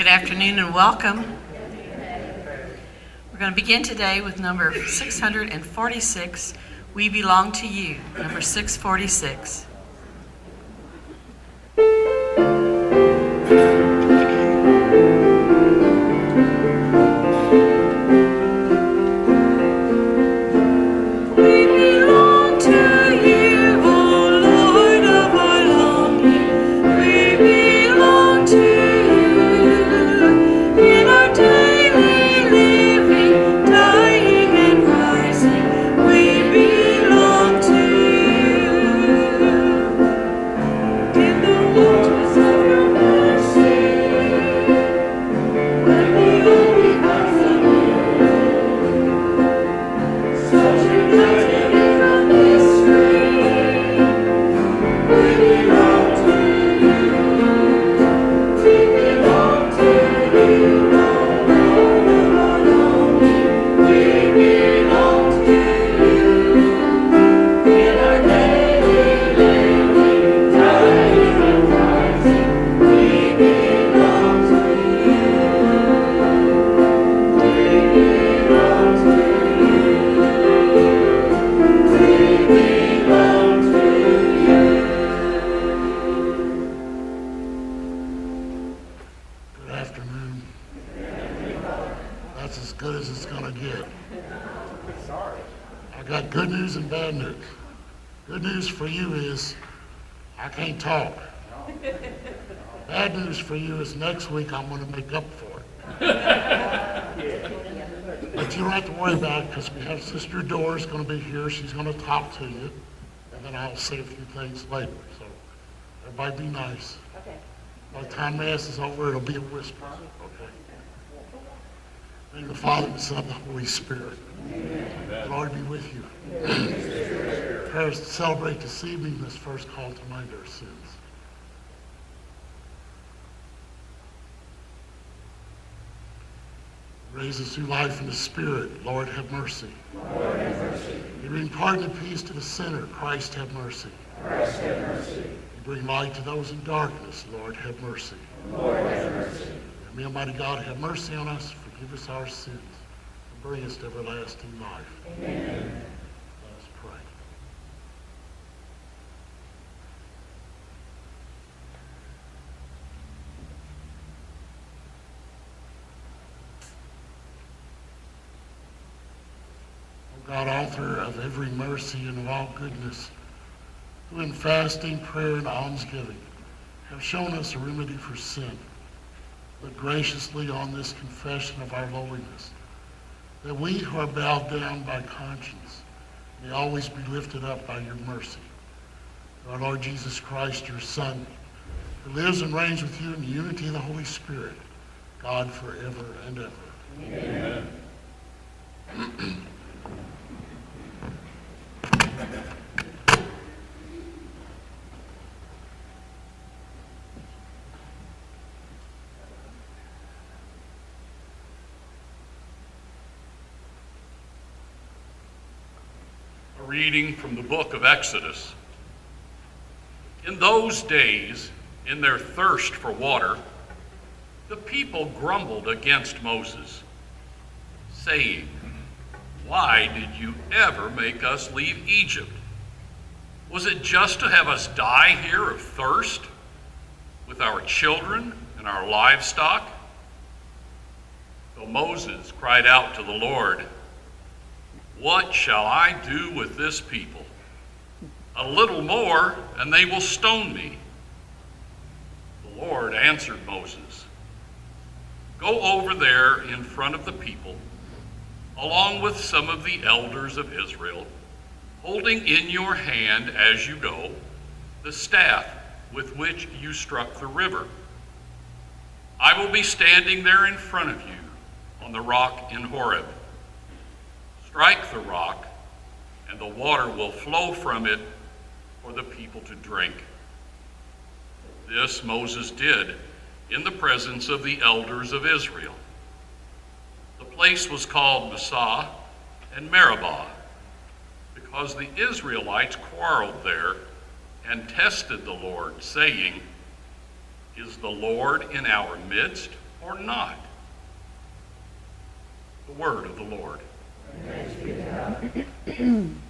Good afternoon and welcome. We're going to begin today with number 646, We Belong to You, number 646. Next week I'm going to make up for it. but you don't have to worry about it because we have Sister Doris going to be here. She's going to talk to you. And then I'll say a few things later. So everybody be nice. Okay. By the time Mass is over, it'll be a whisper. Okay. Thank the Father, the Son, and the Holy Spirit. Amen. Lord be with you. Prayers to celebrate this evening, this first call to mind our sins. Raise us through life in the Spirit. Lord, have mercy. Lord, have mercy. You bring pardon and peace to the sinner. Christ, have mercy. Christ, have mercy. You bring light to those in darkness. Lord, have mercy. Lord, have mercy. And may Almighty God have mercy on us, forgive us our sins, and bring us to everlasting life. Amen. God, author of every mercy and of all goodness, who in fasting, prayer, and almsgiving have shown us a remedy for sin, look graciously on this confession of our lowliness, that we who are bowed down by conscience may always be lifted up by your mercy. Our Lord Jesus Christ, your Son, who lives and reigns with you in the unity of the Holy Spirit, God forever and ever. Amen. reading from the book of Exodus. In those days, in their thirst for water, the people grumbled against Moses, saying, Why did you ever make us leave Egypt? Was it just to have us die here of thirst with our children and our livestock? So Moses cried out to the Lord, what shall I do with this people? A little more, and they will stone me. The Lord answered Moses, Go over there in front of the people, along with some of the elders of Israel, holding in your hand as you go the staff with which you struck the river. I will be standing there in front of you on the rock in Horeb. Strike the rock, and the water will flow from it for the people to drink. This Moses did in the presence of the elders of Israel. The place was called Massah and Meribah because the Israelites quarreled there and tested the Lord, saying, Is the Lord in our midst or not? The word of the Lord. If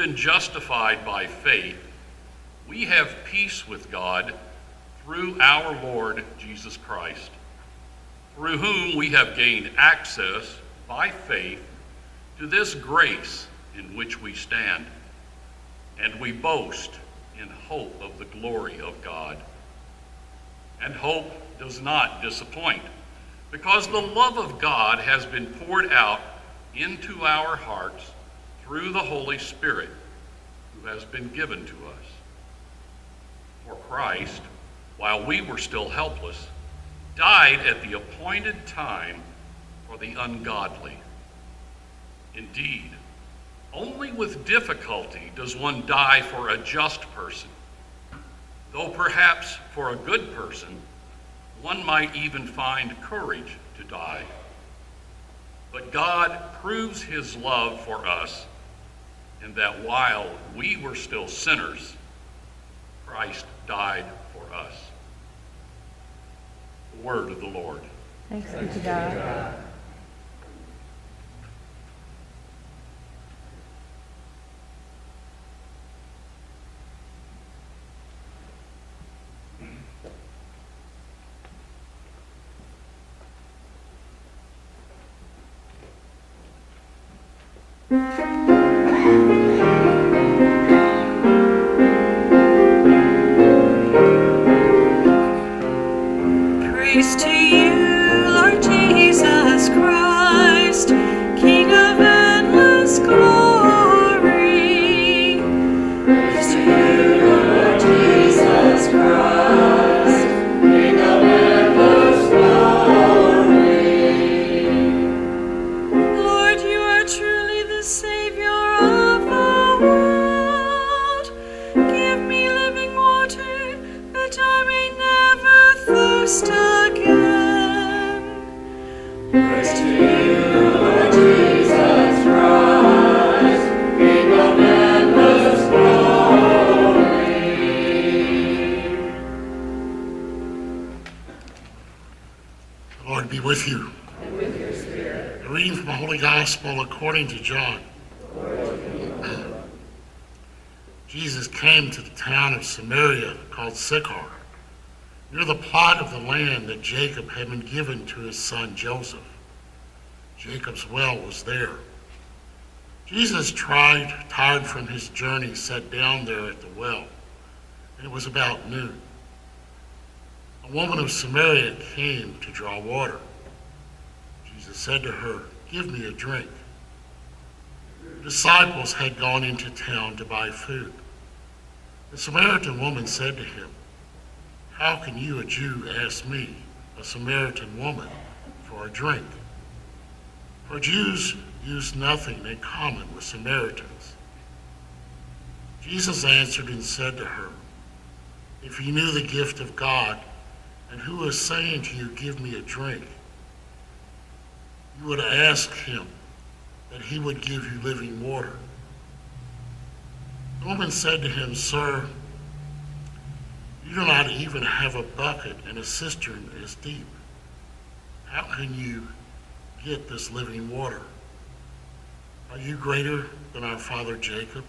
been justified by faith, we have peace with God through our Lord Jesus Christ, through whom we have gained access by faith to this grace in which we stand, and we boast in hope of the glory of God. And hope does not disappoint, because the love of God has been poured out into our hearts through the Holy Spirit who has been given to us. For Christ, while we were still helpless, died at the appointed time for the ungodly. Indeed, only with difficulty does one die for a just person, though perhaps for a good person, one might even find courage to die. But God proves his love for us in that while we were still sinners, Christ died for us. The word of the Lord. Thanks be to God. Praise Jacob had been given to his son Joseph. Jacob's well was there. Jesus tried, tired from his journey, sat down there at the well, and it was about noon. A woman of Samaria came to draw water. Jesus said to her, Give me a drink. The disciples had gone into town to buy food. The Samaritan woman said to him, How can you, a Jew, ask me, a Samaritan woman, for a drink? For Jews use nothing in common with Samaritans. Jesus answered and said to her, If you knew the gift of God, and who is saying to you, Give me a drink, you would ask him that he would give you living water. The woman said to him, Sir, you do not even have a bucket, and a cistern is deep. How can you get this living water? Are you greater than our father Jacob,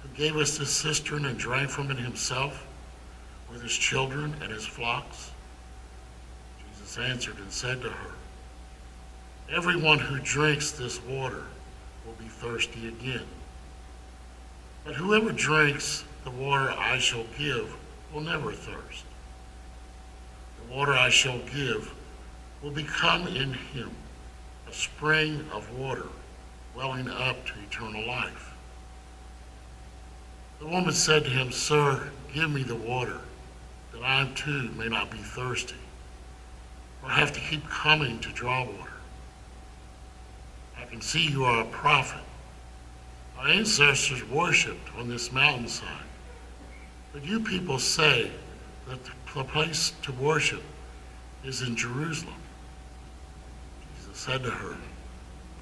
who gave us this cistern and drank from it himself, with his children and his flocks? Jesus answered and said to her, Everyone who drinks this water will be thirsty again. But whoever drinks the water I shall give will never thirst. The water I shall give will become in him a spring of water welling up to eternal life. The woman said to him, Sir, give me the water, that I too may not be thirsty, or have to keep coming to draw water. I can see you are a prophet. Our ancestors worshipped on this mountainside. But you people say that the place to worship is in Jerusalem. Jesus said to her,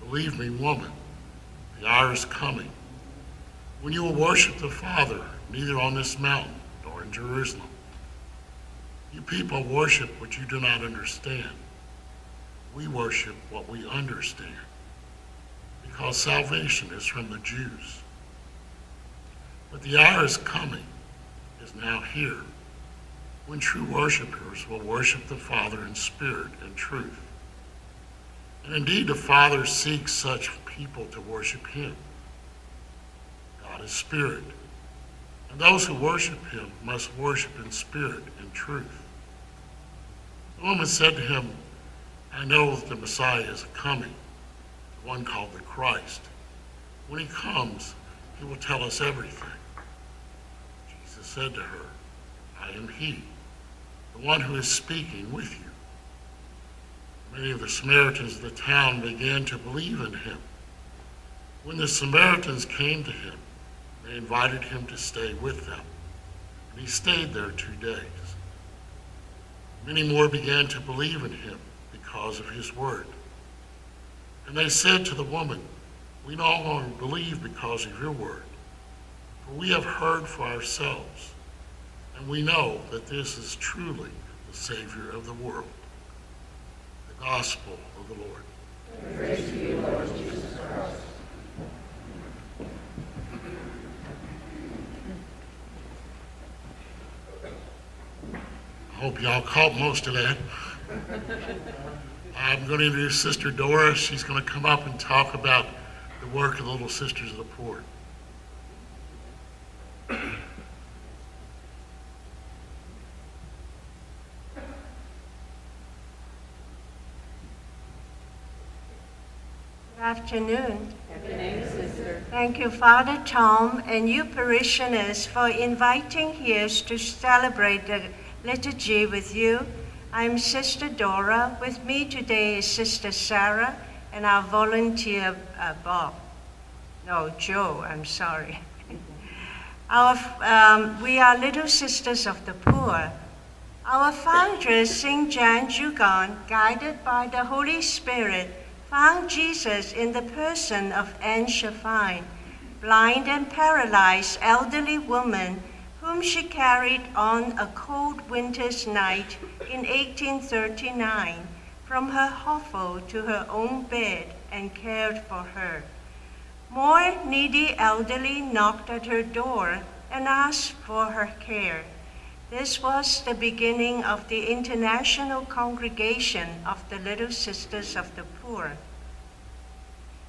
Believe me, woman, the hour is coming when you will worship the Father neither on this mountain nor in Jerusalem. You people worship what you do not understand. We worship what we understand because salvation is from the Jews. But the hour is coming, is now here, when true worshipers will worship the Father in spirit and truth. And indeed, the Father seeks such people to worship him. God is spirit, and those who worship him must worship in spirit and truth. The woman said to him, I know that the Messiah is coming, the one called the Christ. When he comes, he will tell us everything. Said to her, I am he, the one who is speaking with you. Many of the Samaritans of the town began to believe in him. When the Samaritans came to him, they invited him to stay with them, and he stayed there two days. Many more began to believe in him because of his word. And they said to the woman, We no longer believe because of your word, we have heard for ourselves, and we know that this is truly the Savior of the world. The Gospel of the Lord. Praise to you, Lord Jesus Christ. I hope y'all caught most of that. I'm going to introduce Sister Dora. She's going to come up and talk about the work of the Little Sisters of the Poor. Good afternoon. Thank you, Father Tom, and you parishioners for inviting us to celebrate the liturgy with you. I'm Sister Dora. With me today is Sister Sarah and our volunteer uh, Bob. No, Joe, I'm sorry. Our, um, we are little sisters of the poor. Our foundress, St. Jeanne Jugan, guided by the Holy Spirit, found Jesus in the person of Anne Chauvin, blind and paralyzed elderly woman whom she carried on a cold winter's night in 1839 from her hovel to her own bed and cared for her. More needy elderly knocked at her door and asked for her care. This was the beginning of the International Congregation of the Little Sisters of the Poor.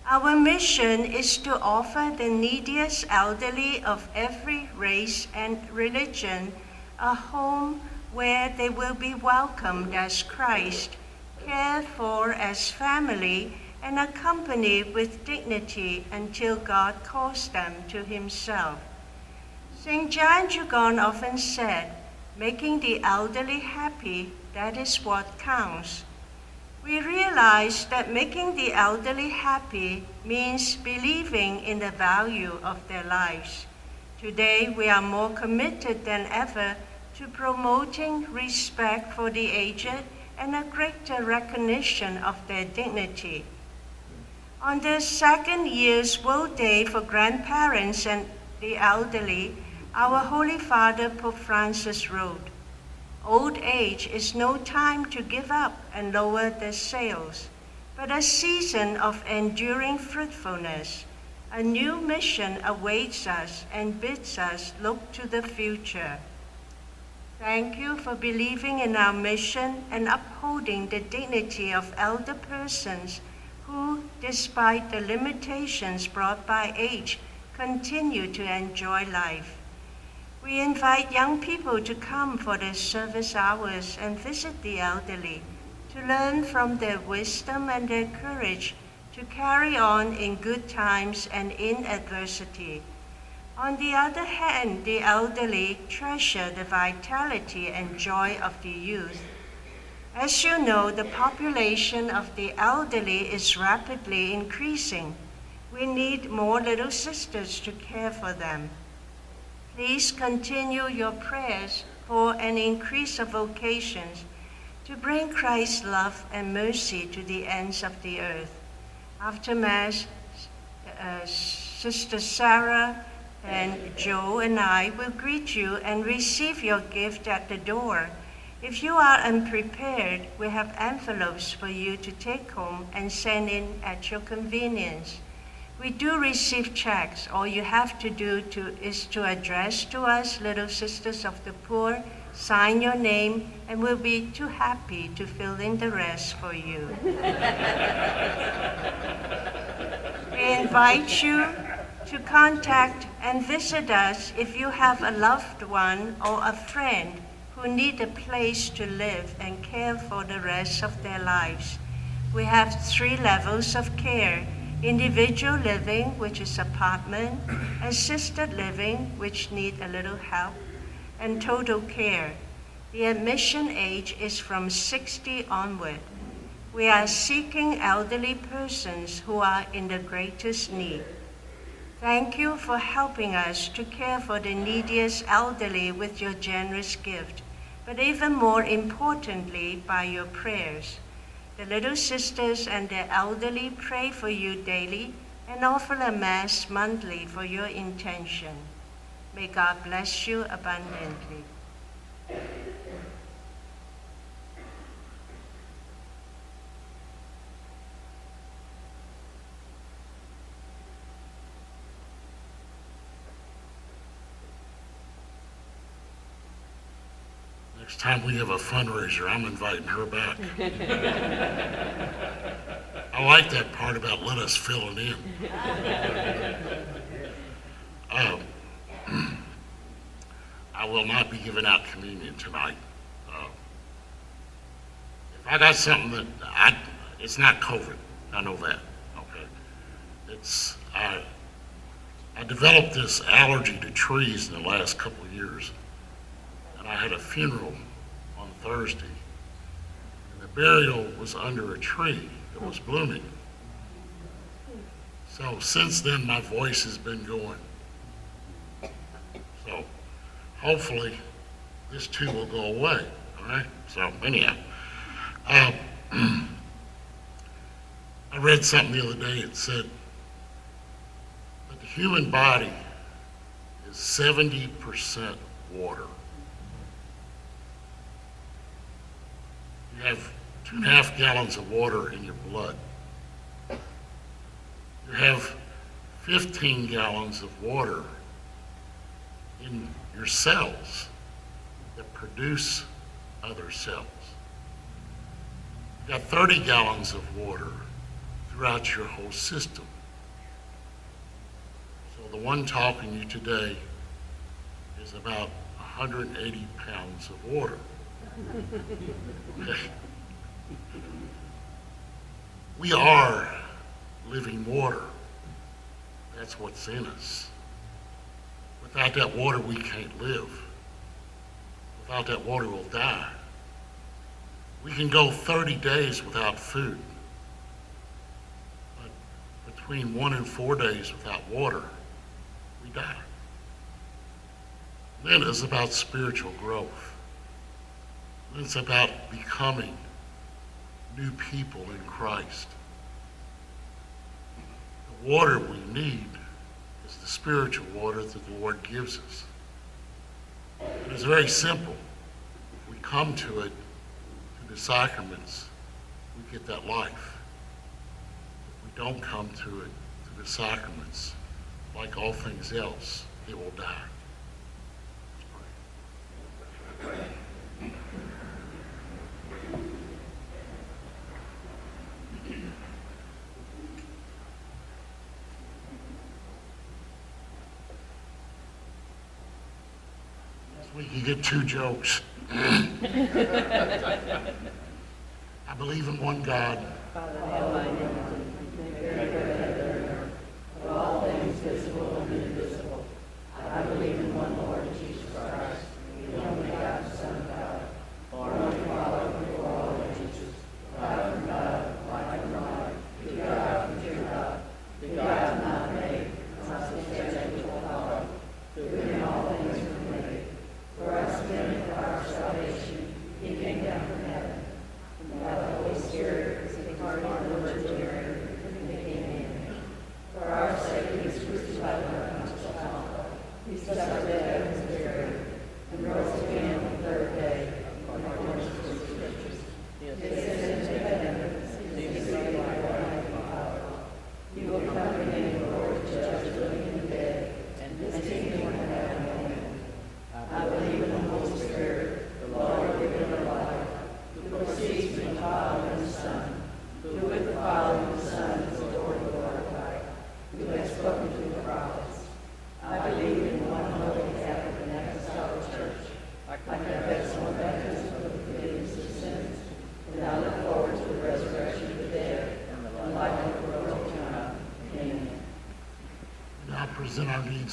Our mission is to offer the neediest elderly of every race and religion a home where they will be welcomed as Christ, cared for as family, and accompanied with dignity until God calls them to himself. St. Jeanne Jugan often said, making the elderly happy, that is what counts. We realize that making the elderly happy means believing in the value of their lives. Today, we are more committed than ever to promoting respect for the aged and a greater recognition of their dignity. On the second year's World Day for Grandparents and the Elderly, our Holy Father Pope Francis wrote, Old age is no time to give up and lower the sails, but a season of enduring fruitfulness. A new mission awaits us and bids us look to the future. Thank you for believing in our mission and upholding the dignity of elder persons who, despite the limitations brought by age, continue to enjoy life. We invite young people to come for their service hours and visit the elderly to learn from their wisdom and their courage to carry on in good times and in adversity. On the other hand, the elderly treasure the vitality and joy of the youth. As you know, the population of the elderly is rapidly increasing. We need more little sisters to care for them. Please continue your prayers for an increase of vocations to bring Christ's love and mercy to the ends of the earth. After Mass, uh, Sister Sarah and Joe and I will greet you and receive your gift at the door. If you are unprepared, we have envelopes for you to take home and send in at your convenience. We do receive checks. All you have to do to, is to address to us, Little Sisters of the Poor, sign your name, and we'll be too happy to fill in the rest for you. we invite you to contact and visit us if you have a loved one or a friend who need a place to live and care for the rest of their lives. We have three levels of care individual living, which is apartment, assisted living, which need a little help, and total care. The admission age is from 60 onward. We are seeking elderly persons who are in the greatest need. Thank you for helping us to care for the neediest elderly with your generous gift, but even more importantly, by your prayers. The little sisters and the elderly pray for you daily and offer a Mass monthly for your intention. May God bless you abundantly. Next time we have a fundraiser, I'm inviting her back. I like that part about let us fill it in. Um, I will not be giving out communion tonight. Uh, If I got something that I, it's not COVID, I know that, okay? It's, I, I developed this allergy to trees in the last couple of years and I had a funeral on Thursday. And the burial was under a tree that was blooming. So since then, my voice has been going. So hopefully, this too will go away. All right. So anyhow, um, I read something the other day. It said that the human body is 70% water. You have two and a half gallons of water in your blood. You have 15 gallons of water in your cells that produce other cells. You got 30 gallons of water throughout your whole system. So the one talking to you today is about 180 pounds of water. We are living water. That's what's in us. Without that water, we can't live. Without that water, we'll die. We can go 30 days without food. But between one and four days without water, we die. Then it's about spiritual growth. It's about becoming new people in Christ. The water we need is the spiritual water that the Lord gives us. It is very simple. We come to it through the sacraments, we get that life. If we don't come to it through the sacraments, like all things else, it will die. Let's pray. We can get two jokes. I believe in one God.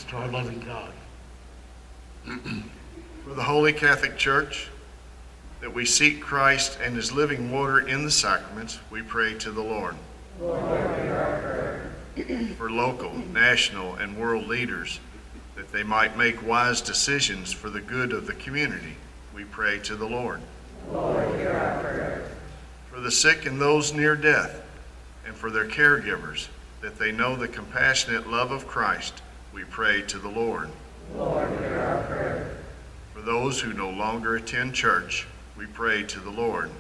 To our loving God. For the Holy Catholic Church, that we seek Christ and his living water in the sacraments, we pray to the Lord. Lord For local, national, and world leaders, that they might make wise decisions for the good of the community, we pray to the Lord. For the sick and those near death, and for their caregivers, that they know the compassionate love of Christ, we pray to the Lord. For those who no longer attend church, we pray to the Lord.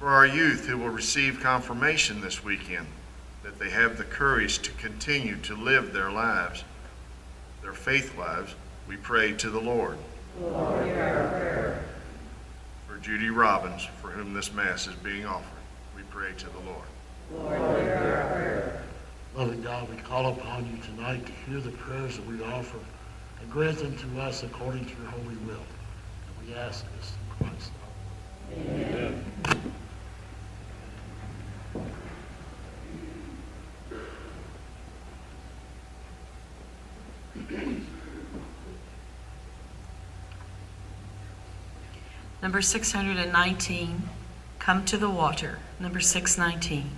For our youth who will receive confirmation this weekend, that they have the courage to continue to live their lives, their faith lives, we pray to the Lord. For Judy Robbins, for whom this Mass is being offered, we pray to the Lord. Loving God, we call upon you tonight to hear the prayers that we offer and grant them to us according to your holy will. And we ask this in Christ's name. Amen. Number 619, Come to the Water. Number 619.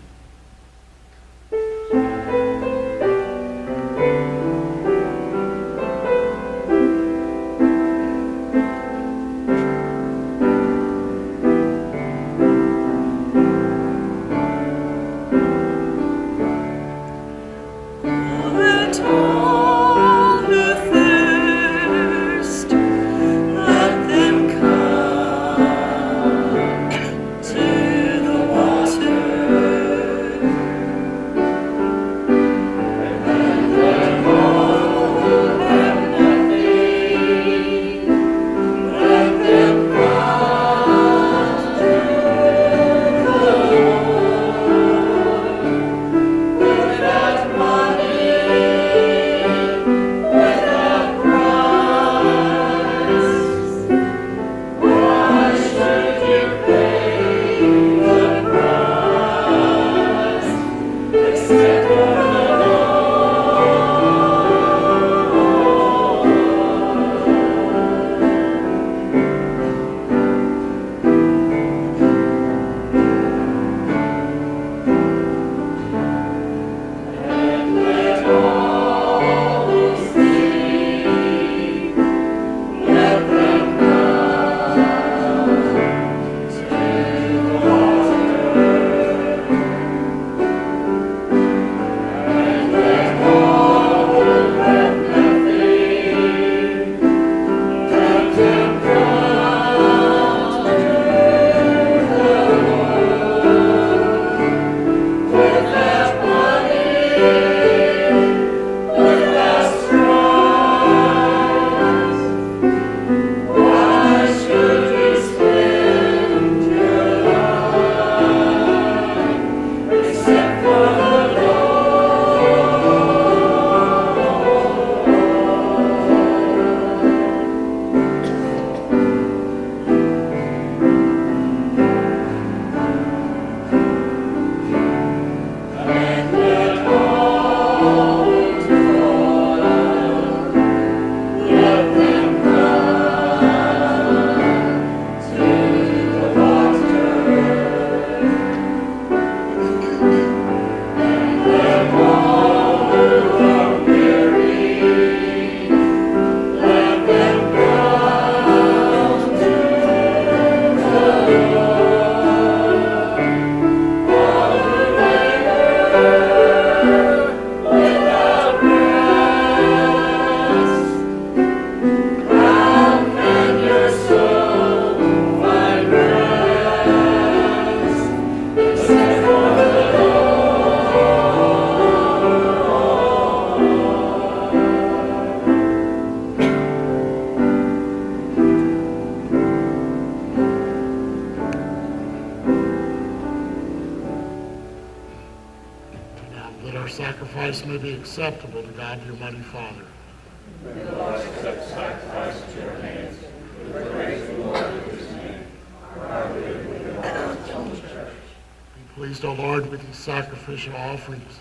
Pleased, O Lord, with these sacrificial offerings,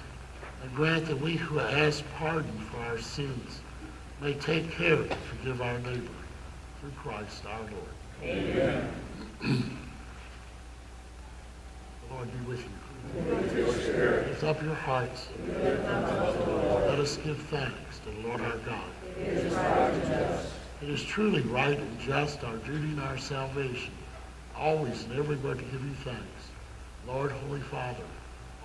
and grant that we who ask pardon for our sins may take care to forgive our neighbor through Christ our Lord. Amen. the Lord be with you. Lift up your hearts. Let us give thanks to the Lord our God. It is truly right and just, our duty and our salvation, always and everywhere to give you thanks. Lord, Holy Father,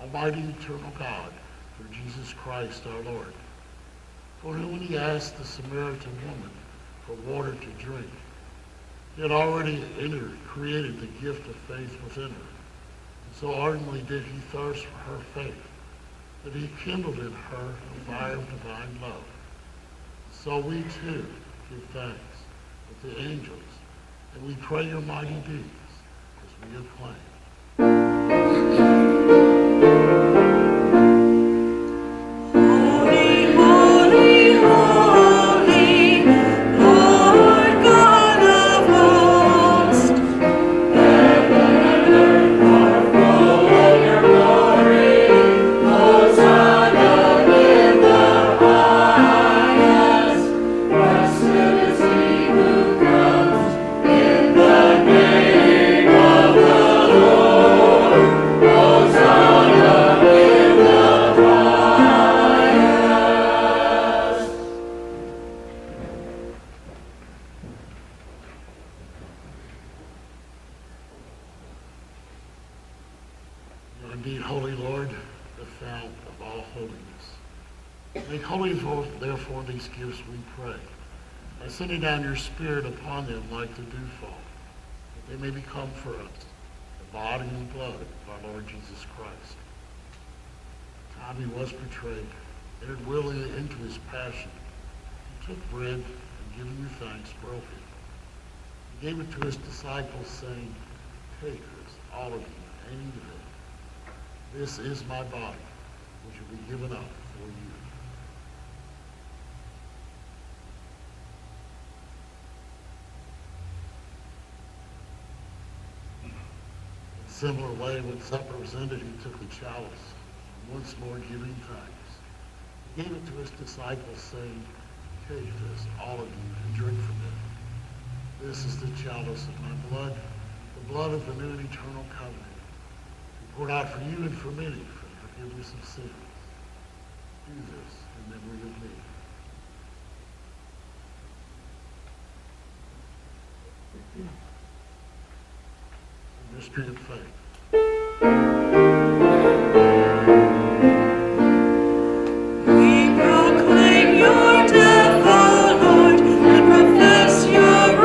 Almighty Eternal God, through Jesus Christ our Lord. For when he asked the Samaritan woman for water to drink, he had already entered, created the gift of faith within her. And so ardently did he thirst for her faith, that he kindled in her a fire of divine love. So we too give thanks with the angels, and we pray your mighty deeds as we acclaim. Holy, for us the body and blood of our Lord Jesus Christ. He was betrayed, entered willingly into his passion. He took bread, and giving you thanks, broke it. He gave it to his disciples, saying, Take this, all of you, and eat of it. This is my body, which will be given up for you. In a similar way, when supper was ended, he took the chalice, once more giving thanks. He gave it to his disciples, saying, Take this, all of you, and drink from it. This is the chalice of my blood, the blood of the new and eternal covenant poured out for you and for many for the forgiveness of sins. Do this in memory of me mystery of faith. We proclaim your death, O Lord, and profess your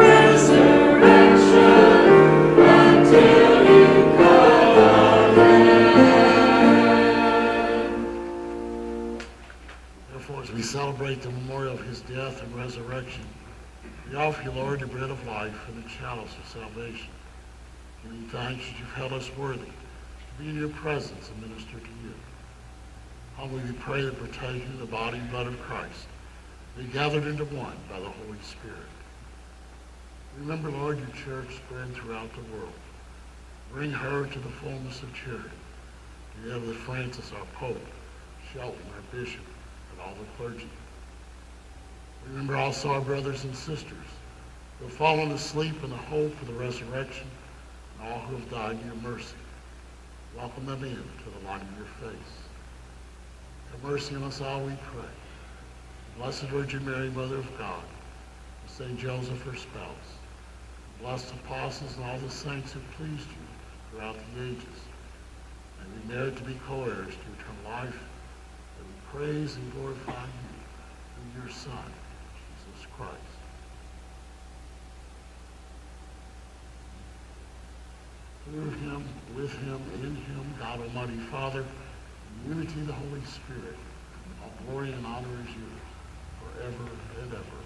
resurrection until you Therefore, as we celebrate the memorial of his death and resurrection, we offer you, Lord, the bread of life and the chalice of salvation. Giving thanks that you've held us worthy to be in your presence and minister to you. Humbly we pray that partaking of the body and blood of Christ, be gathered into one by the Holy Spirit. Remember, Lord, your church spread throughout the world. Bring her to the fullness of charity. Together with Francis, our Pope, Shelton, our Bishop, and all the clergy. Remember also our brothers and sisters who have fallen asleep in the hope of the resurrection, all who have died in your mercy. Welcome them in to the light of your face. Have mercy on us all, we pray. Blessed Virgin Mary, Mother of God, and Saint Joseph, her spouse, blessed apostles and all the saints who pleased you throughout the ages, and we merit to be co-heirs to eternal life, and we praise and glorify you through your Son, Jesus Christ. Through him, with him, in him, God Almighty Father, unity of the Holy Spirit, all glory and honor is yours forever and ever.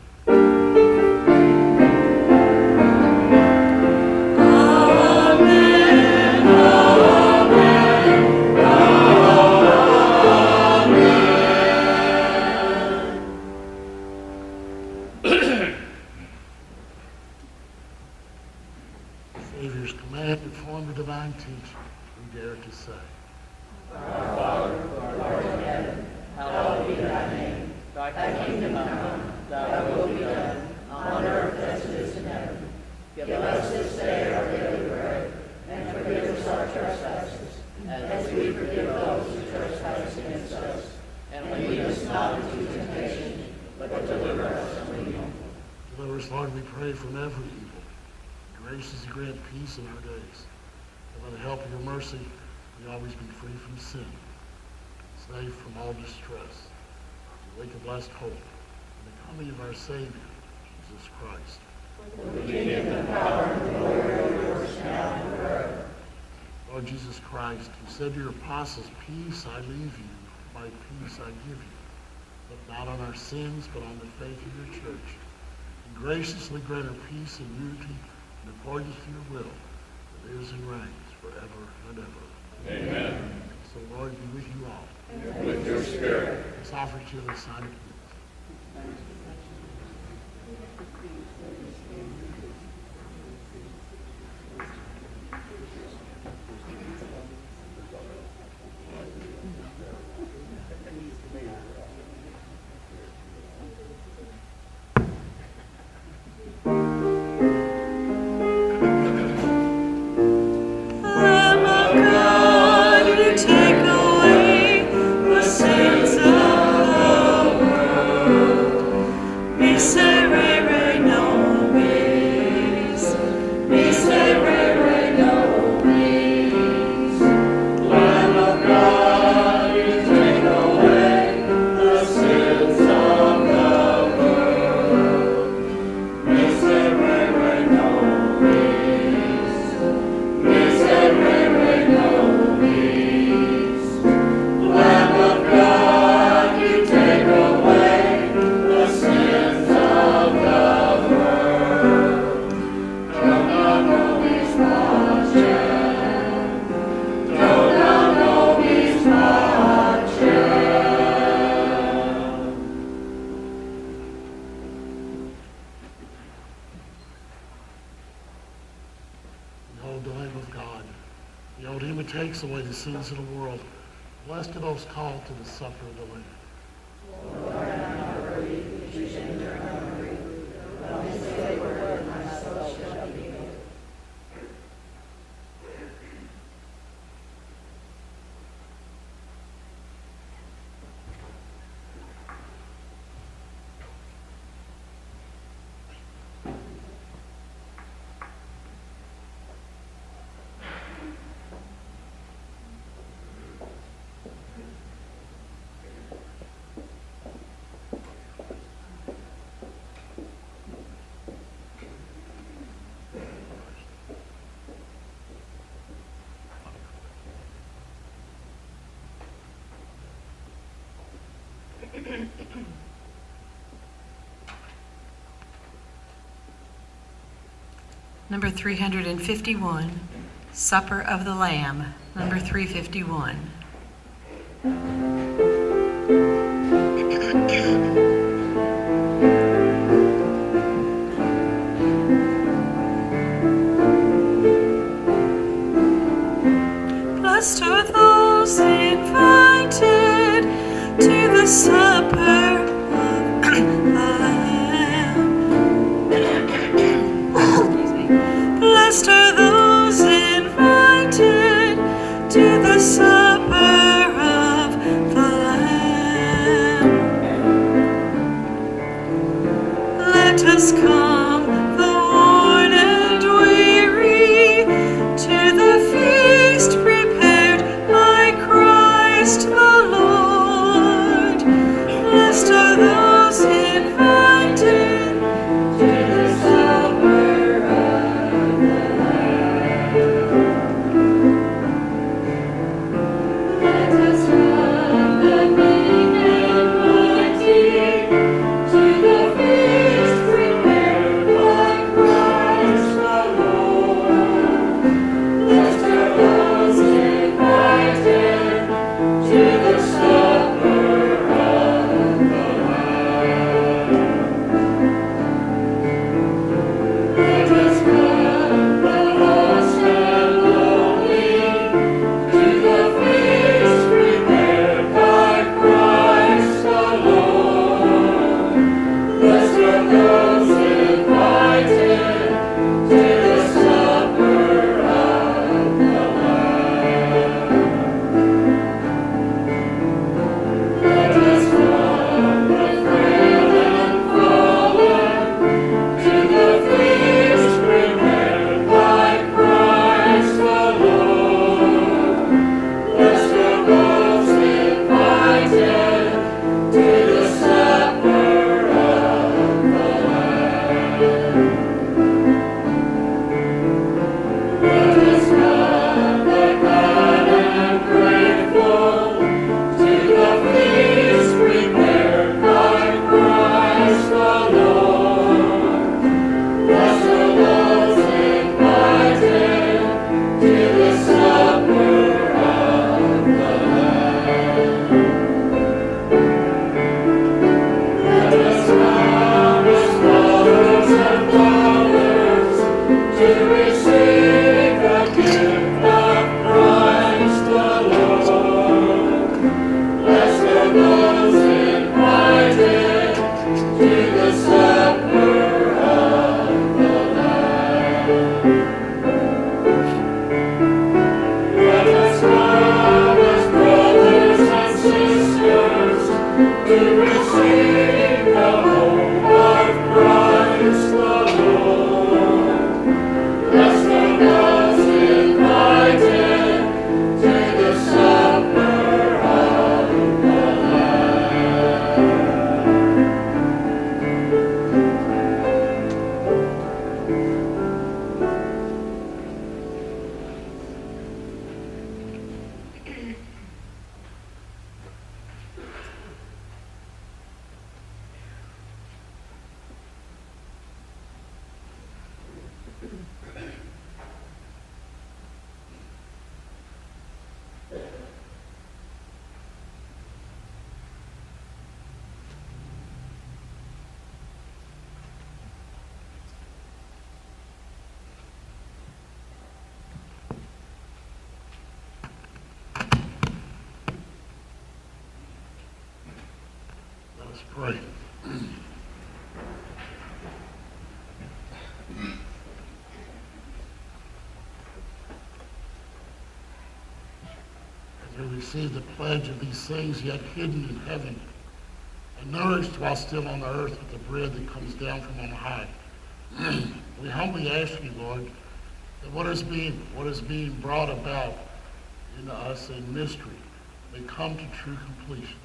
Jesus Christ, who said to your apostles, Peace I leave you, my peace I give you. Look not on our sins, but on the faith of your church. And graciously grant her peace and unity in accordance to your will, that lives and reigns forever and ever. Amen. So Lord, be with you all. And with your spirit. Let's offer to the sign of peace. Takes away the sins of the world. Blessed are those called to the supper of the Lamb. Number 351, Supper of the Lamb. Number 351. Receive the pledge of these things yet hidden in heaven, and nourished while still on the earth with the bread that comes down from on high. we humbly ask you, Lord, that what is being what is being brought about in us in mystery may come to true completion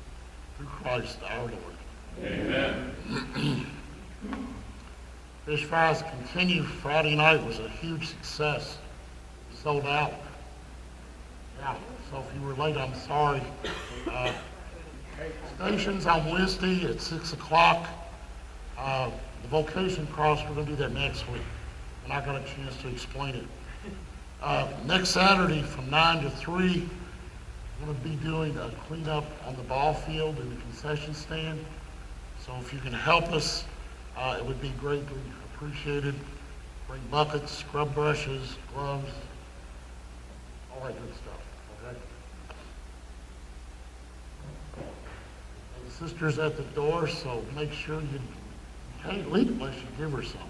through Christ our Lord. Amen. Fish fries continue. Friday night was a huge success. Sold out. Yeah, so if you were late, I'm sorry. Uh, stations on Wednesday at 6 o'clock. Uh, the vocation cross, we're going to do that next week. And I got a chance to explain it. Uh, next Saturday from 9 to 3, we're going to be doing a cleanup on the ball field and the concession stand. So if you can help us, uh, it would be greatly appreciated. Bring buckets, scrub brushes, gloves, all that good stuff, okay? And the sister's at the door, so make sure you, you can't leave unless you give her something.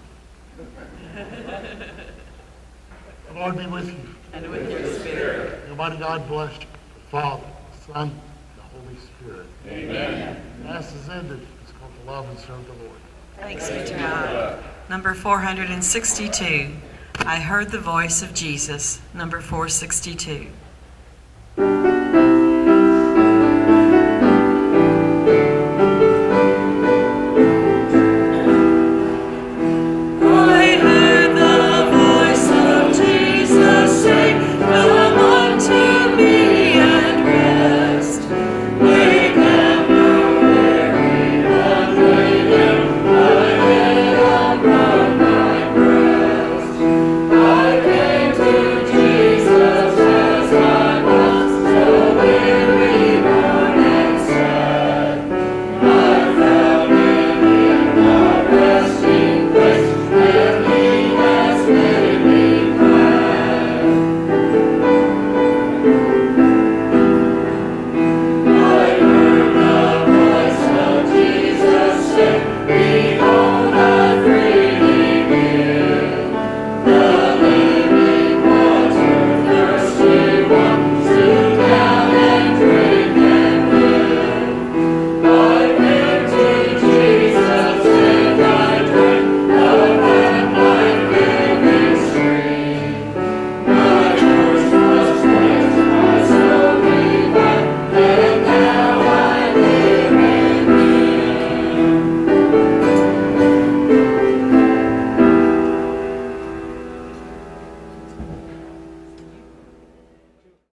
The Lord be with you. And with your spirit. Almighty God bless you, the Father, the Son, and the Holy Spirit. Amen. Mass is ended. It's called go to love and serve the Lord. Thanks be to God. Number 462, I heard the voice of Jesus. Number 462.